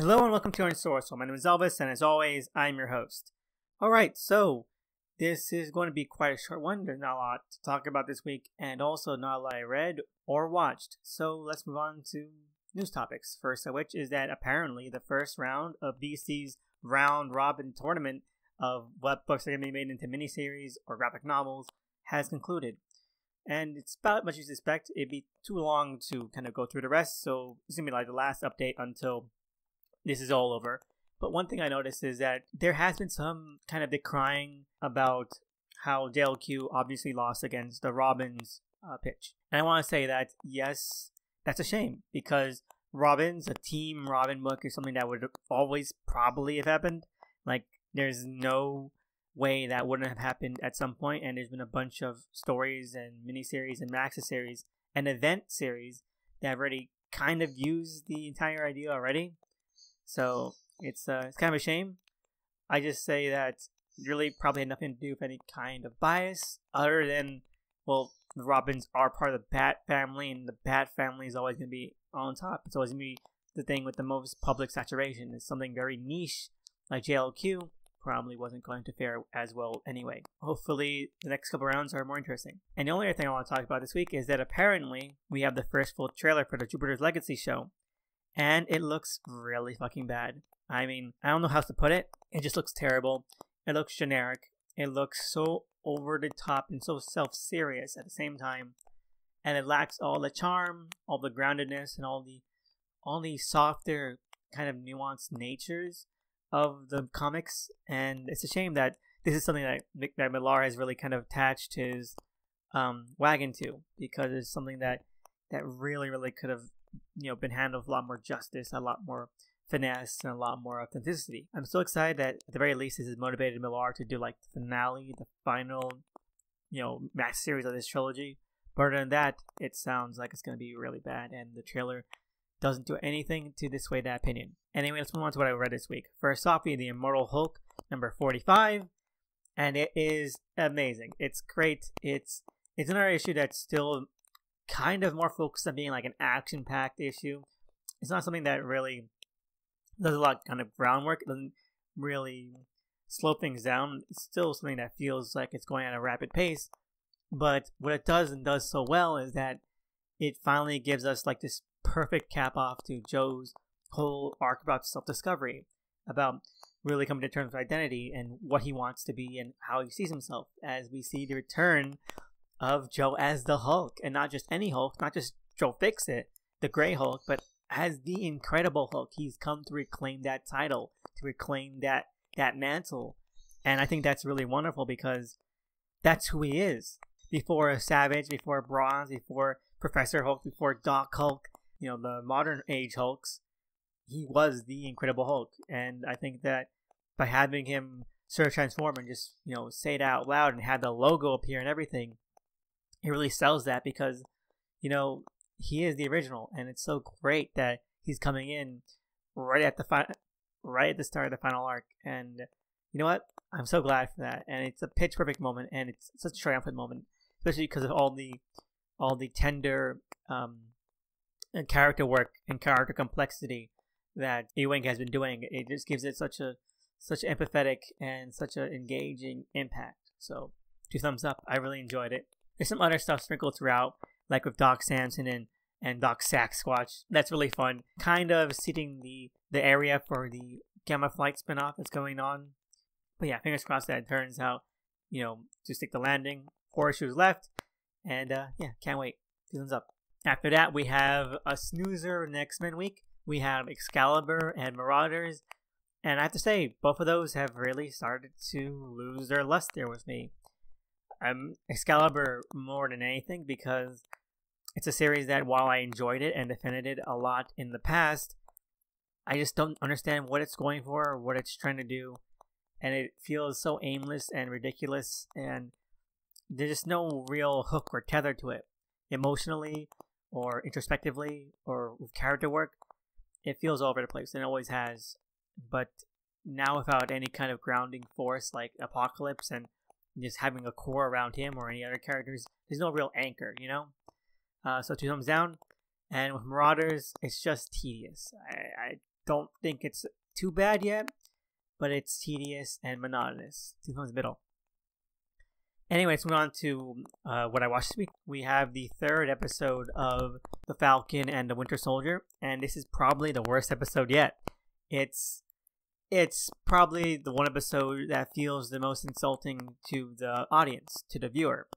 Hello and welcome to Unsourced Wall. My name is Elvis, and as always, I'm your host. Alright, so this is going to be quite a short one. There's not a lot to talk about this week, and also not a lot I read or watched. So let's move on to news topics. First of which is that apparently the first round of DC's round robin tournament of what books are going to be made into miniseries or graphic novels has concluded. And it's about much as you expect. It'd be too long to kind of go through the rest, so it's going to be like the last update until this is all over. But one thing I noticed is that there has been some kind of decrying about how JLQ obviously lost against the Robins uh, pitch. And I want to say that, yes, that's a shame because Robins, a team Robin book, is something that would always probably have happened. Like, there's no way that wouldn't have happened at some point, and there's been a bunch of stories and miniseries and maxi series and event series that have already kind of used the entire idea already. So it's uh, it's kind of a shame. I just say that really probably had nothing to do with any kind of bias, other than well, the Robins are part of the Bat family, and the Bat family is always going to be on top. It's always going to be the thing with the most public saturation. It's something very niche, like JLQ, probably wasn't going to fare as well anyway. Hopefully, the next couple rounds are more interesting. And the only other thing I want to talk about this week is that apparently we have the first full trailer for the Jupiter's Legacy show, and it looks really fucking bad. I mean, I don't know how to put it. It just looks terrible. It looks generic. It looks so over the top and so self serious at the same time. And it lacks all the charm, all the groundedness, and all the all the softer kind of nuanced natures of the comics. And it's a shame that this is something that Mick, that Millar has really kind of attached his um, wagon to because it's something that that really really could have you know been handled with a lot more justice, a lot more finesse, and a lot more authenticity. I'm so excited that at the very least this has motivated Millar to do like the finale, the final, you know, max series of this trilogy. But other than that, it sounds like it's going to be really bad, and the trailer doesn't do anything to dissuade that opinion. Anyway, let's move on to what I read this week. First off, the Immortal Hulk number 45, and it is amazing. It's great. It's it's another issue that's still kind of more focused on being like an action packed issue. It's not something that really does a lot of kind of groundwork. It doesn't really slow things down. It's still something that feels like it's going at a rapid pace. But what it does and does so well is that it finally gives us like this perfect cap off to Joe's whole arc about self discovery, about really coming to terms with identity and what he wants to be and how he sees himself as we see the return of Joe as the Hulk, and not just any Hulk, not just Joe Fixit, the Gray Hulk, but as the Incredible Hulk. He's come to reclaim that title, to reclaim that that mantle, and I think that's really wonderful because that's who he is. Before Savage, before Bronze, before Professor Hulk, before Doc Hulk, you know the modern age Hulks, he was the Incredible Hulk, and I think that by having him sort of transform and just you know say it out loud and have the logo appear and everything, he really sells that because you know he is the original, and it's so great that he's coming in right at the fi- right at the start of the final arc, and you know what? I'm so glad for that, and it's a pitch perfect moment, and it's such a triumphant moment, especially because of all the all the tender um, character work and character complexity that Ewing has been doing. It just gives it such a such empathetic and such an engaging impact. So two thumbs up. I really enjoyed it. There's some other stuff sprinkled throughout, like with Doc Samson and, and Doc Sasquatch. That's really fun. Kind of seating the, the area for the Gamma Flight spinoff that's going on. But yeah, fingers crossed that it turns out, you know, to stick the landing. Four issues left. And uh, yeah, can't wait. Season's up. After that, we have a snoozer X-Men week. We have Excalibur and Marauders. And I have to say, both of those have really started to lose their luster with me um, Excalibur more than anything because it's a series that while I enjoyed it and defended it a lot in the past, I just don't understand what it's going for or what it's trying to do. And it feels so aimless and ridiculous, and there's just no real hook or tether to it. Emotionally, or introspectively, or with character work, it feels all over the place, and it always has. But now, without any kind of grounding force like Apocalypse and just having a core around him or any other characters. There's no real anchor, you know. Uh, so two thumbs down. And with Marauders, it's just tedious. I, I don't think it's too bad yet, but it's tedious and monotonous. Two the middle. Anyways, moving on to uh, what I watched this week. We have the third episode of The Falcon and the Winter Soldier, and this is probably the worst episode yet. It's it's probably the one episode that feels the most insulting to the audience, to the viewer.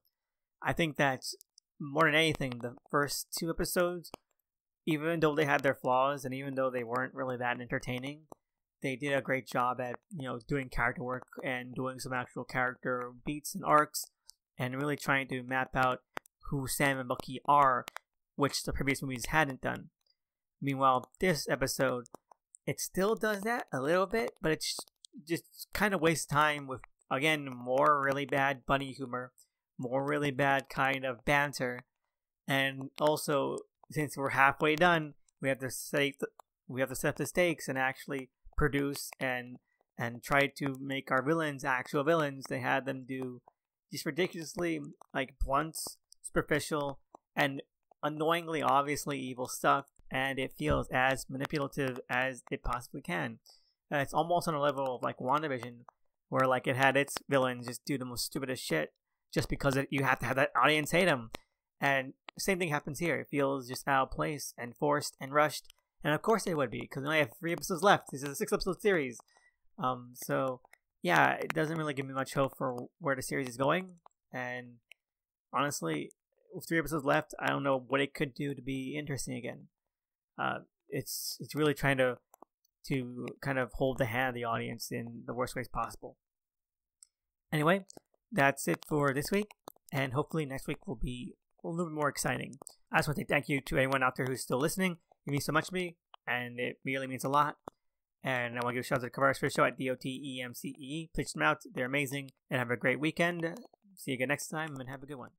I think that more than anything, the first two episodes, even though they had their flaws and even though they weren't really that entertaining, they did a great job at you know doing character work and doing some actual character beats and arcs and really trying to map out who Sam and Bucky are, which the previous movies hadn't done. Meanwhile, this episode, it still does that a little bit, but it's just kind of wastes time with again more really bad bunny humor, more really bad kind of banter, and also since we're halfway done, we have to set we have to set the stakes and actually produce and and try to make our villains actual villains. They had them do these ridiculously like blunt, superficial, and annoyingly obviously evil stuff, and it feels as manipulative as it possibly can. And it's almost on a level of like WandaVision, where like it had its villains just do the most stupidest shit just because it, you have to have that audience hate them. And same thing happens here. It feels just out of place and forced and rushed and of course it would be because we only have three episodes left. This is a six episode series, um, so yeah, it doesn't really give me much hope for where the series is going. And honestly, with three episodes left, I don't know what it could do to be interesting again. Uh, it's it's really trying to to kind of hold the hand of the audience in the worst ways possible. Anyway, that's it for this week, and hopefully next week will be a little bit more exciting. I just want to thank you to anyone out there who's still listening. It means so much to me, and it really means a lot. And I want to give a shout out to the Cover for the show at D-O-T-E-M-C-E. Please check them out. They're amazing. And have a great weekend. See you again next time, and have a good one.